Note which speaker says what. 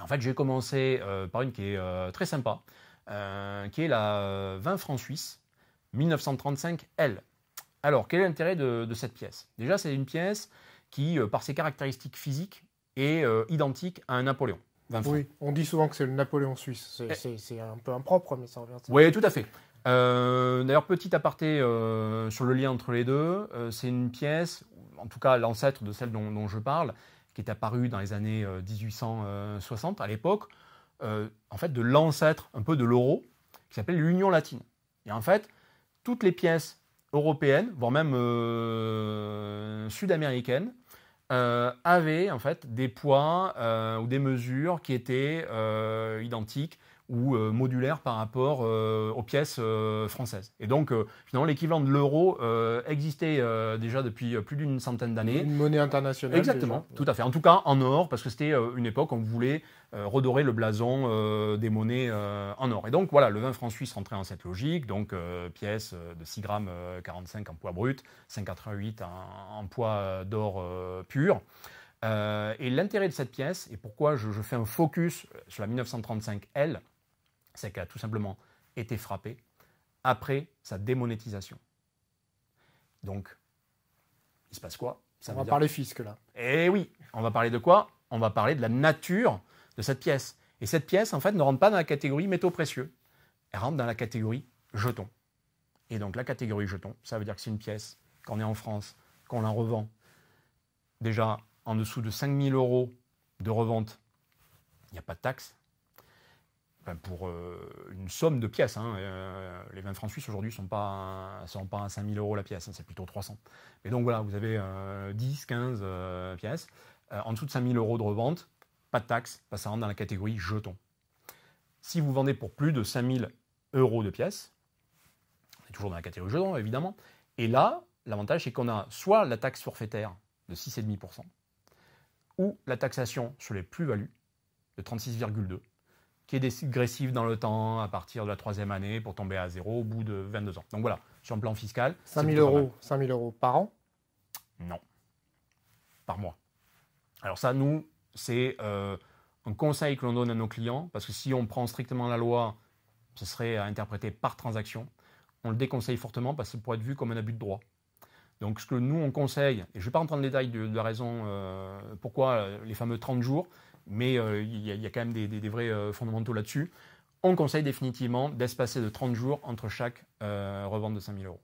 Speaker 1: En fait, j'ai commencé par une qui est très sympa, qui est la 20 francs suisse 1935 L. Alors, quel est l'intérêt de, cette pièce? Déjà, c'est une pièce qui, par ses caractéristiques physiques, est identique à un Napoléon.
Speaker 2: Oui, on dit souvent que c'est le Napoléon suisse. C'est eh. un peu impropre, mais ça revient.
Speaker 1: Oui, tout à fait. Euh, d'ailleurs, petit aparté euh, sur le lien entre les deux, euh, c'est une pièce, en tout cas l'ancêtre de celle dont, je parle, qui est apparue dans les années 1860 à l'époque, en fait de l'ancêtre un peu de l'euro, qui s'appelle l'Union latine. Et en fait, toutes les pièces européennes, voire même sud-américaines, avaient en fait des poids ou des mesures qui étaient identiques ou euh, modulaire par rapport euh, aux pièces euh, françaises. Et donc, finalement, l'équivalent de l'euro existait déjà depuis plus d'une centaine d'années.
Speaker 2: Une monnaie internationale.
Speaker 1: Exactement, tout à fait. En tout cas, en or, parce que c'était une époque où on voulait redorer le blason des monnaies en or. Et donc, voilà, le 20 francs suisse rentrait dans cette logique. Donc, pièce de 6 grammes 45 en poids brut, 5,88 en, en poids d'or pur. et l'intérêt de cette pièce, et pourquoi je, je, fais un focus sur la 1935L, c'est qu'elle a tout simplement été frappée après sa démonétisation. Donc, il se passe quoi?
Speaker 2: On va parler fisc là.
Speaker 1: Eh oui, on va parler de quoi? On va parler de la nature de cette pièce. Et cette pièce, en fait, ne rentre pas dans la catégorie métaux précieux. Elle rentre dans la catégorie jetons. Et donc, la catégorie jetons, ça veut dire que c'est une pièce, qu'on est en France, qu'on la revend, déjà en dessous de 5000 euros de revente, il n'y a pas de taxe, pour euh, une somme de pièces. Hein, euh, les 20 francs suisses aujourd'hui ne sont pas, sont à 5000 euros la pièce, hein, c'est plutôt 300. Mais donc voilà, vous avez 10, 15 pièces. Euh, en dessous de 5000 euros de revente, pas de taxe, ça rentre dans la catégorie jetons. Si vous vendez pour plus de 5000 euros de pièces, on est toujours dans la catégorie jetons évidemment, et là, l'avantage c'est qu'on a soit la taxe forfaitaire de 6,5%, ou la taxation sur les plus-values de 36,2% qui est dégressive dans le temps à partir de la troisième année pour tomber à zéro au bout de 22 ans. Donc voilà, sur le plan fiscal.
Speaker 2: 5 000 euros, 5 euros par an?
Speaker 1: Non, par mois. Alors ça, nous, c'est euh, un conseil que l'on donne à nos clients, parce que si on prend strictement la loi, ce serait à interpréter par transaction. On le déconseille fortement parce que ça pourrait être vu comme un abus de droit. Donc ce que nous, on conseille, et je ne vais pas rentrer dans le détail de, la raison euh, pourquoi euh, les fameux 30 jours, mais euh, il y, a quand même des, vrais euh, fondamentaux là-dessus. On conseille définitivement d'espacer de 30 jours entre chaque revente de 5000 euros.